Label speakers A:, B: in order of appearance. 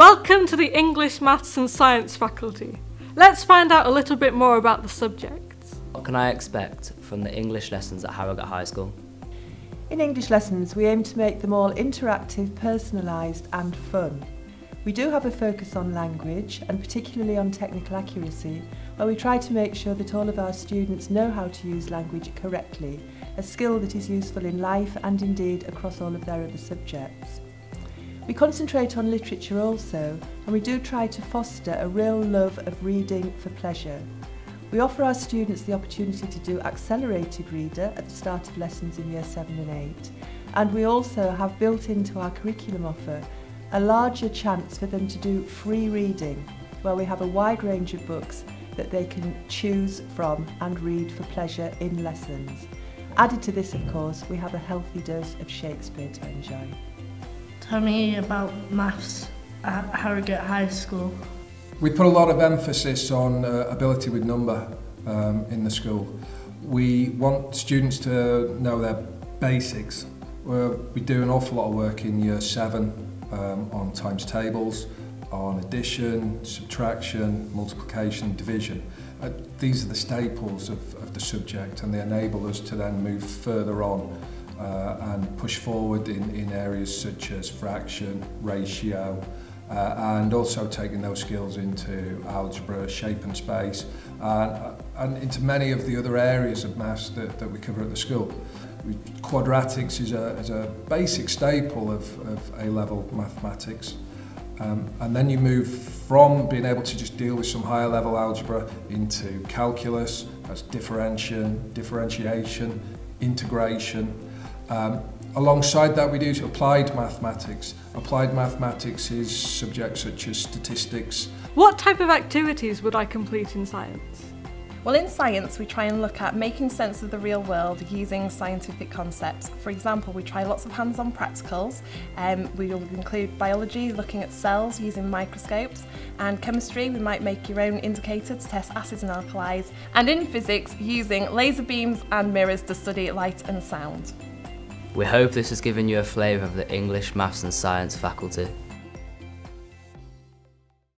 A: Welcome to the English, Maths and Science faculty. Let's find out a little bit more about the subjects.
B: What can I expect from the English lessons at Harrogate High School?
C: In English lessons, we aim to make them all interactive, personalised and fun. We do have a focus on language and particularly on technical accuracy, where we try to make sure that all of our students know how to use language correctly, a skill that is useful in life and indeed across all of their other subjects. We concentrate on literature also, and we do try to foster a real love of reading for pleasure. We offer our students the opportunity to do accelerated reader at the start of lessons in year 7 and 8 and we also have built into our curriculum offer a larger chance for them to do free reading where we have a wide range of books that they can choose from and read for pleasure in lessons. Added to this of course we have a healthy dose of Shakespeare to enjoy.
D: tell me about maths at Harrogate High School.
E: We put a lot of emphasis on uh, ability with number um, in the school. We want students to know their basics. We're, we do an awful lot of work in year seven um, on times tables, on addition, subtraction, multiplication, division. Uh, these are the staples of, of the subject and they enable us to then move further on uh, and push forward in, in areas such as fraction, ratio, uh, and also taking those skills into algebra, shape and space, and, and into many of the other areas of maths that, that we cover at the school. Quadratics is a, is a basic staple of, of A-level mathematics. Um, and then you move from being able to just deal with some higher level algebra into calculus, that's differentiation, differentiation, integration. Um, Alongside that, we do applied mathematics. Applied mathematics is subjects such as statistics.
A: What type of activities would I complete in science?
F: Well, in science, we try and look at making sense of the real world using scientific concepts. For example, we try lots of hands-on practicals. Um, we will include biology, looking at cells using microscopes, and chemistry, we might make your own indicator to test acids and alkalis, and in physics, using laser beams and mirrors to study light and sound.
B: We hope this has given you a flavour of the English, Maths and Science faculty.